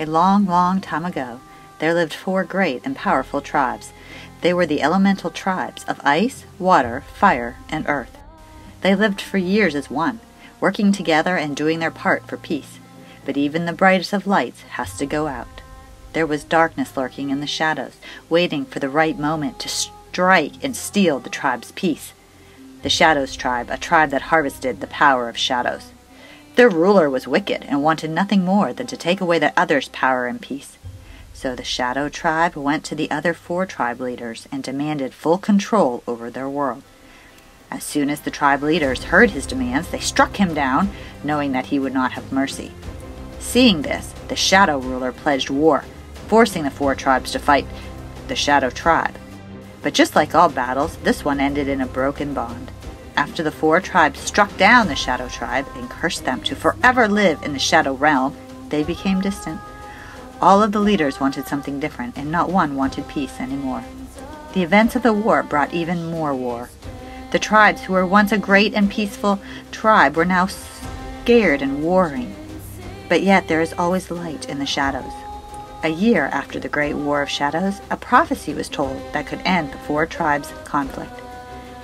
A long, long time ago, there lived four great and powerful tribes. They were the elemental tribes of ice, water, fire, and earth. They lived for years as one, working together and doing their part for peace. But even the brightest of lights has to go out. There was darkness lurking in the shadows, waiting for the right moment to strike and steal the tribe's peace. The Shadows tribe, a tribe that harvested the power of shadows. Their ruler was wicked and wanted nothing more than to take away the others' power and peace. So the Shadow tribe went to the other four tribe leaders and demanded full control over their world. As soon as the tribe leaders heard his demands, they struck him down, knowing that he would not have mercy. Seeing this, the Shadow ruler pledged war, forcing the four tribes to fight the Shadow tribe. But just like all battles, this one ended in a broken bond. After the four tribes struck down the Shadow tribe and cursed them to forever live in the Shadow realm, they became distant. All of the leaders wanted something different, and not one wanted peace anymore. The events of the war brought even more war. The tribes who were once a great and peaceful tribe were now scared and warring. But yet there is always light in the shadows. A year after the Great War of Shadows, a prophecy was told that could end the four tribes' conflict.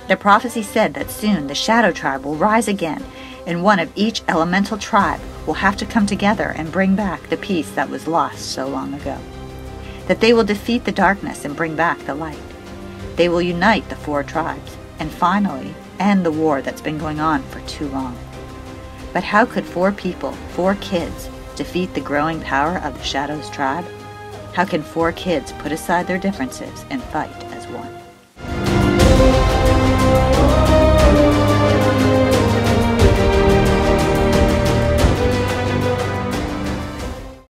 The prophecy said that soon the Shadow tribe will rise again, and one of each elemental tribe will have to come together and bring back the peace that was lost so long ago. That they will defeat the darkness and bring back the light. They will unite the four tribes and finally end the war that's been going on for too long. But how could four people, four kids, defeat the growing power of the Shadows tribe? How can four kids put aside their differences and fight as one? Thank you